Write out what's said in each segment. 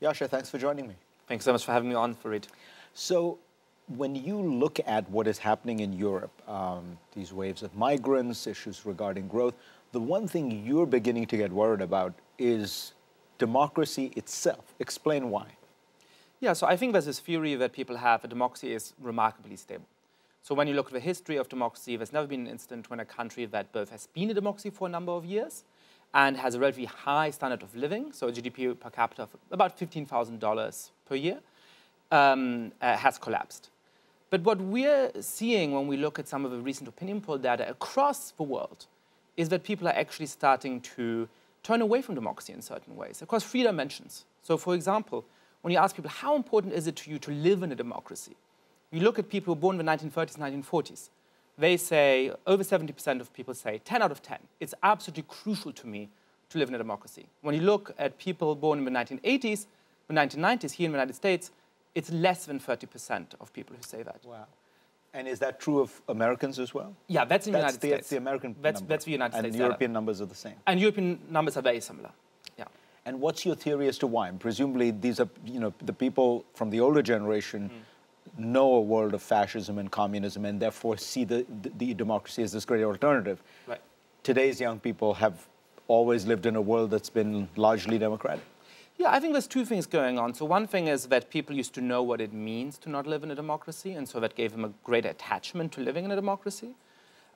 Yascha, thanks for joining me. Thanks so much for having me on, Fareed. So, when you look at what is happening in Europe, um, these waves of migrants, issues regarding growth, the one thing you're beginning to get worried about is democracy itself. Explain why. Yeah, so I think there's this theory that people have that democracy is remarkably stable. So when you look at the history of democracy, there's never been an incident when a country that both has been a democracy for a number of years and has a relatively high standard of living, so GDP per capita of about $15,000 per year, um, uh, has collapsed. But what we're seeing when we look at some of the recent opinion poll data across the world is that people are actually starting to turn away from democracy in certain ways, across three dimensions. So for example, when you ask people, how important is it to you to live in a democracy? You look at people who were born in the 1930s, 1940s. They say, over 70% of people say, 10 out of 10, it's absolutely crucial to me to live in a democracy. When you look at people born in the 1980s, the 1990s, here in the United States, it's less than 30% of people who say that. Wow. And is that true of Americans as well? Yeah, that's in the United the, States. That's the American that's, number. That's the United and States. And European data. numbers are the same. And European numbers are very similar. Yeah. And what's your theory as to why? And Presumably, these are you know the people from the older generation mm. Know a world of fascism and communism, and therefore see the, the, the democracy as this great alternative. Right. Today's young people have always lived in a world that's been largely democratic. Yeah, I think there's two things going on. So one thing is that people used to know what it means to not live in a democracy, and so that gave them a great attachment to living in a democracy.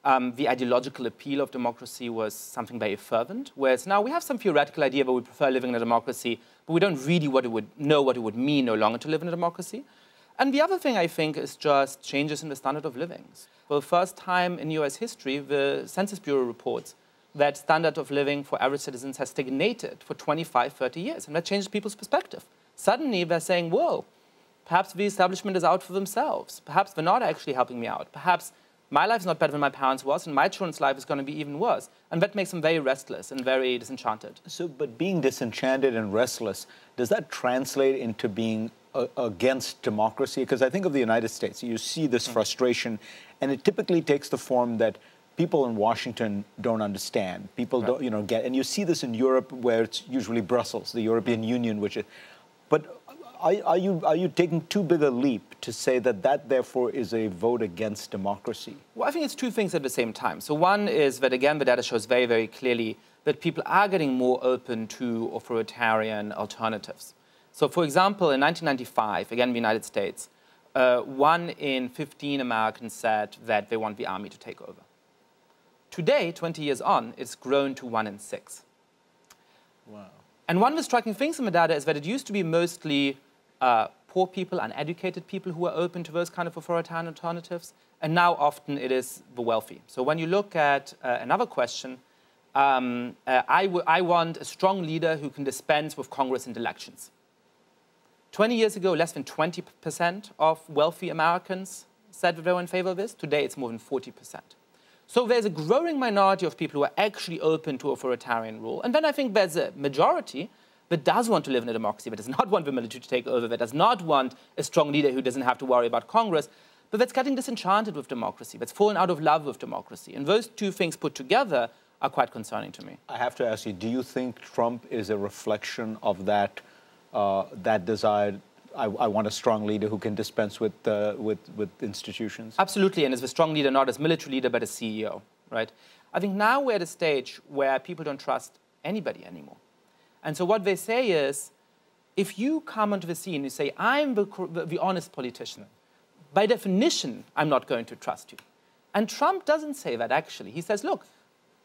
Um, the ideological appeal of democracy was something very fervent, whereas now we have some theoretical idea that we prefer living in a democracy, but we don't really what it would, know what it would mean no longer to live in a democracy. And the other thing I think is just changes in the standard of living. For the first time in US history, the Census Bureau reports that standard of living for average citizens has stagnated for 25, 30 years. And that changes people's perspective. Suddenly they're saying, whoa, perhaps the establishment is out for themselves. Perhaps they're not actually helping me out. Perhaps my life is not better than my parents' was, and my children's life is going to be even worse. And that makes them very restless and very disenchanted. So, but being disenchanted and restless, does that translate into being against democracy? Because I think of the United States, you see this mm. frustration, and it typically takes the form that people in Washington don't understand. People right. don't, you know, get, and you see this in Europe where it's usually Brussels, the European Union, which is, but are, are, you, are you taking too big a leap to say that that therefore is a vote against democracy? Well, I think it's two things at the same time. So one is that, again, the data shows very, very clearly that people are getting more open to authoritarian alternatives. So for example, in 1995, again, in the United States, uh, one in 15 Americans said that they want the army to take over. Today, 20 years on, it's grown to one in six. Wow. And one of the striking things in the data is that it used to be mostly uh, poor people, uneducated people who are open to those kind of authoritarian alternatives, and now often it is the wealthy. So when you look at uh, another question, um, uh, I, I want a strong leader who can dispense with Congress and elections. 20 years ago, less than 20% of wealthy Americans said that they were in favor of this. Today, it's more than 40%. So there's a growing minority of people who are actually open to authoritarian rule. And then I think there's a majority that does want to live in a democracy, that does not want the military to take over, that does not want a strong leader who doesn't have to worry about Congress, but that's getting disenchanted with democracy, that's fallen out of love with democracy. And those two things put together are quite concerning to me. I have to ask you, do you think Trump is a reflection of that, uh, that desire I, I, want a strong leader who can dispense with, uh, with, with institutions? Absolutely, and as a strong leader, not as military leader, but as CEO, right? I think now we're at a stage where people don't trust anybody anymore. And so what they say is, if you come onto the scene and you say, I'm the, the honest politician, by definition, I'm not going to trust you. And Trump doesn't say that, actually. He says, look,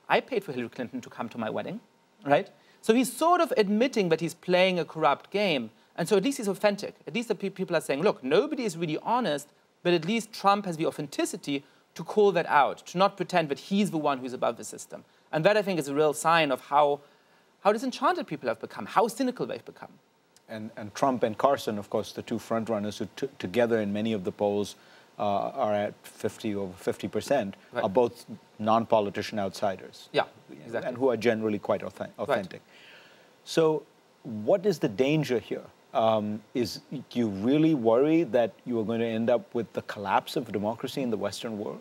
I paid for Hillary Clinton to come to my wedding, right? So he's sort of admitting that he's playing a corrupt game, and so at least he's authentic. At least the people are saying, look, nobody is really honest, but at least Trump has the authenticity to call that out, to not pretend that he's the one who's above the system. And that, I think, is a real sign of how, how disenchanted people have become, how cynical they've become. And, and Trump and Carson, of course, the two frontrunners who together in many of the polls uh, are at 50 over 50 percent, right. are both non-politician outsiders. Yeah, exactly. And who are generally quite authentic. Right. So what is the danger here? Um, is do you really worry that you are going to end up with the collapse of democracy in the Western world?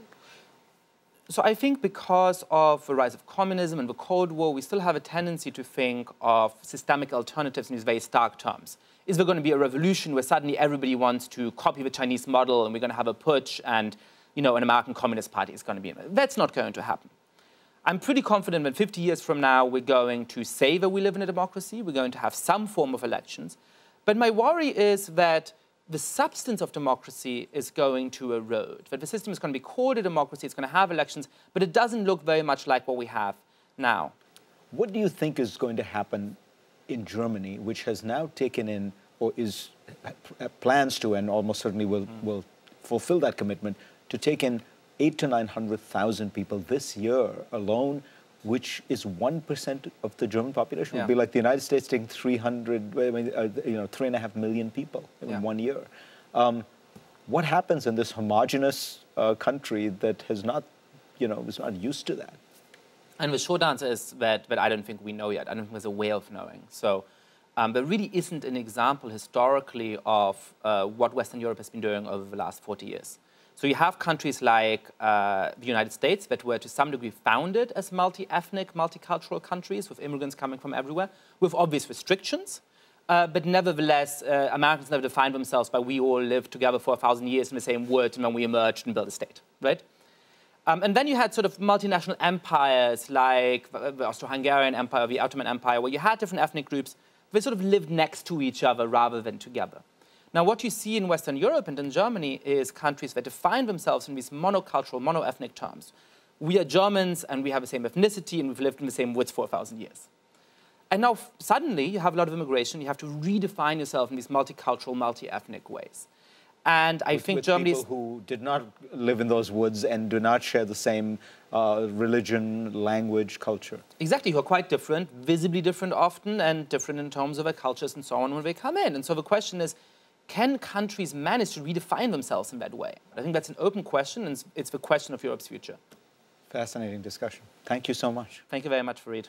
So I think because of the rise of communism and the Cold War, we still have a tendency to think of systemic alternatives in these very stark terms. Is there going to be a revolution where suddenly everybody wants to copy the Chinese model and we're going to have a putsch and you know, an American Communist Party is going to be? That's not going to happen. I'm pretty confident that 50 years from now, we're going to say that we live in a democracy. We're going to have some form of elections. But my worry is that the substance of democracy is going to erode, that the system is going to be called a democracy, it's going to have elections, but it doesn't look very much like what we have now. What do you think is going to happen in Germany, which has now taken in or is plans to and almost certainly will, mm. will fulfill that commitment to take in eight to 900,000 people this year alone which is 1% of the German population. It would be like the United States taking 300, uh, you know, three and a half million people in yeah. one year. Um, what happens in this homogenous uh, country that has not, you know, is not used to that? And the short answer is that, that I don't think we know yet. I don't think there's a way of knowing. So um, there really isn't an example historically of uh, what Western Europe has been doing over the last 40 years. So you have countries like uh, the United States that were to some degree founded as multi-ethnic, multicultural countries with immigrants coming from everywhere, with obvious restrictions. Uh, but nevertheless, uh, Americans never defined themselves by we all lived together for a thousand years in the same world and then we emerged and built a state, right? Um, and then you had sort of multinational empires like the Austro-Hungarian Empire, the Ottoman Empire, where you had different ethnic groups. They sort of lived next to each other rather than together. Now, what you see in Western Europe and in Germany is countries that define themselves in these monocultural, monoethnic terms. We are Germans and we have the same ethnicity and we've lived in the same woods for a thousand years. And now suddenly you have a lot of immigration, you have to redefine yourself in these multicultural, multi-ethnic ways. And I with, think with Germany people who did not live in those woods and do not share the same uh, religion, language, culture. Exactly, who are quite different, visibly different often, and different in terms of their cultures and so on when they come in. And so the question is, can countries manage to redefine themselves in that way? I think that's an open question, and it's the question of Europe's future. Fascinating discussion. Thank you so much. Thank you very much, Fareed.